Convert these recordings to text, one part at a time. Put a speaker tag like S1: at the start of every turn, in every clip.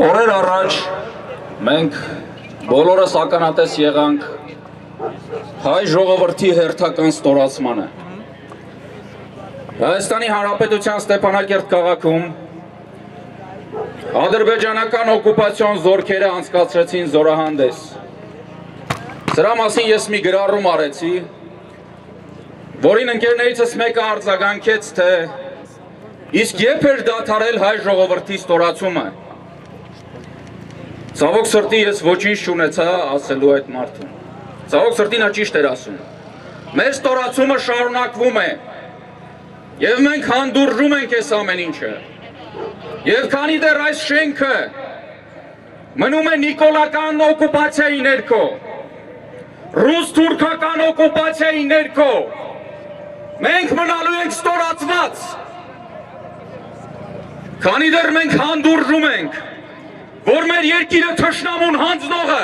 S1: Օրեր առաջ մենք բոլորս ականատես եղանք հայ ժողովրդի հերթական ստորացմանը։ Հայաստանի Հանրապետության Ստեփանակերտ քաղաքում ադրբեջանական օկուպացիոն զորքերը անցկացրեցին զորահանդես։ Սրա մասին ես մի գրառում արեցի, որին ընկերներիցս մեկը արձագանքեց, թե իսկ երբ էր դադարել հայ ժողովրդի ստորացումը։ Ցավոք սրտի ես ոչինչ չունեցա ասելու այդ մարդուն։ Ցավոք սրտի նա ճիշտ էր ասում։ Մեր ստորացումը շարունակվում է։ Եվ մենք հանդուրժում ենք այս ամեն ինչը։ Եվ քանի դեռ այս շենքը մնում է նիկոլական օկուպացիայի ներքո, ռուս-թուրքական օկուպացիայի ներքո, մենք մնալու ենք ստորացված։ Քանի դեռ մենք հանդուրժում ենք, որ մեր երկիրը թշնամուն հանձնողը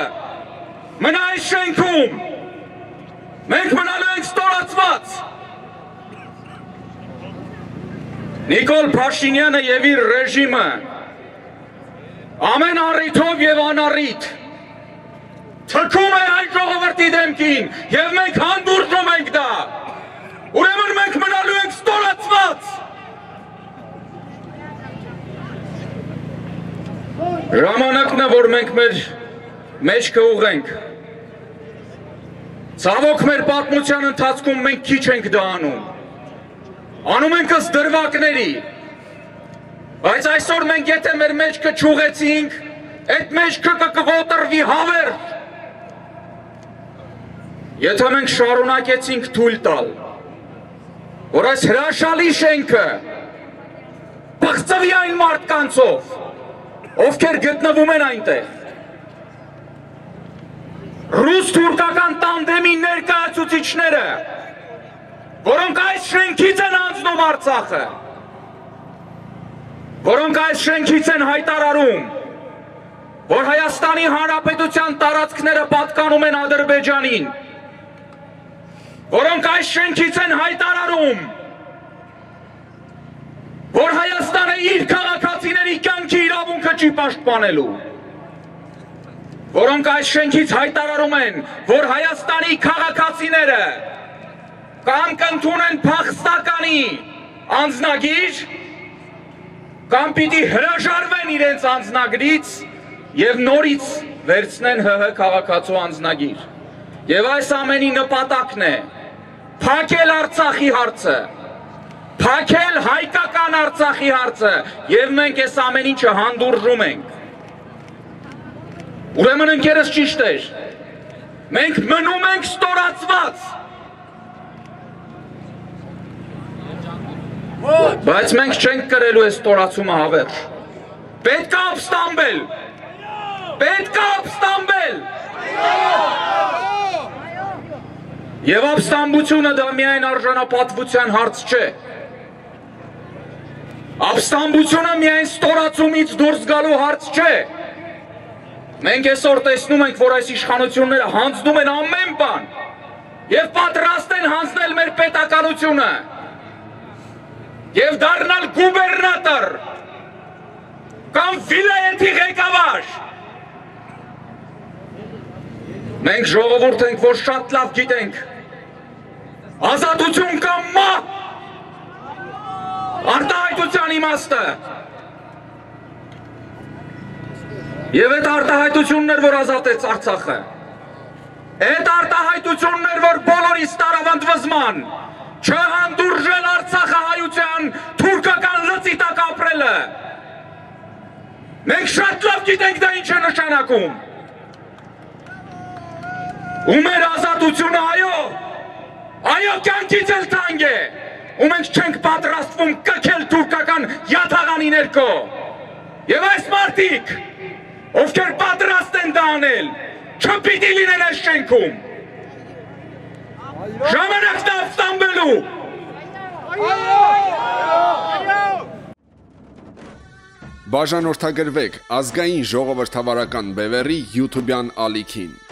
S1: մնա այս շենքում, մենք մնալու ենք ստորացված։ Նիկոլ Փաշինյանը եւ իր ռեժիմը ամեն առիթով եւ անառիթ թքում է այն ժողովրդի դեմքին եւ մենք հանդուրժում ենք դա։ Ուրեմն մենք մնալու ենք ստորացված։ Ժամանակն է, որ մենք մեր մեջքը ուղենք։ Ցավոք մեր պատմության ընթացքում մենք քիչ ենք դա անում։ Անում ենք ըստ դրվակների։ Բայց այսօր մենք եթե մեր մեջքը ճուղեցինք, այդ մեջքը կկողոտրվի հավեր։ Եթե մենք շարունակեցինք թույլ տալ, որ այս հրաշալի շենքը բացծվի այն մարդկանցով, ովքեր գտնվում են այնտեղ։ Ռուս-թուրքական տանդեմի ներկայացուցիչները, որոնք այս շենքից են անցնում Արցախը, որոնք այս շենքից են հայտարարում, որ Հայաստանի Հանրապետության տարածքները պատկանում են Ադրբեջանին, որոնք այս շենքից են հայտարարում, որ Հայաստանը իր իրավունքը չի պաշտպանելու, որոնք այս շենքից հայտարարում են, որ Հայաստանի քաղաքացիները կամ կընդունեն փախստականի անձնագիր, կամ պիտի հրաժարվեն իրենց անձնագրից եւ նորից վերցնեն ՀՀ քաղաքացու անձնագիր։ Եվ այս ամենի նպատակն է փակել Արցախի հարցը, փակել հայկական Արցախի հարցը եւ մենք այս ամեն ինչը հանդուրժում ենք։ Ուրեմն ընկերս ճիշտ էր։ Մենք մնում ենք ստորացված։ Բայց մենք չենք կրելու այս ստորացումը հավերժ։ Պետք է ապստամբել։ Պետք է ապստամբել։ Եվ ապստամբությունը դա միայն արժանապատվության հարց չէ։ Ապստամբությունը միայն ստորացումից դուրս գալու հարց չէ։ Մենք այսօր տեսնում ենք, որ այս իշխանությունները հանձնում են ամեն բան եւ պատրաստ են հանձնել մեր պետականությունը եւ դառնալ գուբերնատոր կամ վիլայեթի ղեկավար։ Մենք ժողովուրդ ենք, որ շատ լավ գիտենք ազատություն կամ մահ արտահայտության իմաստը Եվ այդ արտահայտությունն էր, որ ազատեց Արցախը։ Այդ արտահայտությունն էր, որ բոլորիս տարավանդ վզման չհանդուրժել Արցախը հայության թուրքական լծի տակ ապրելը։ Մենք շատ լավ գիտենք դա ինչ է նշանակում։ Ու մեր ազատությունը այո, այո կյանքից էլ թանկ է, ու մենք չենք պատրաստվում կքել թուրքական յաթաղանի ներքո։ Եվ այս մարդիկ, ովքեր պատրաստ են դա անել, չպիտի լինեն այս շենքում։ Ժամանակն է ապստամբելու։
S2: Բաժանորդագրվեք ազգային ժողովրդավարական բևեռի YouTube-յան ալիքին։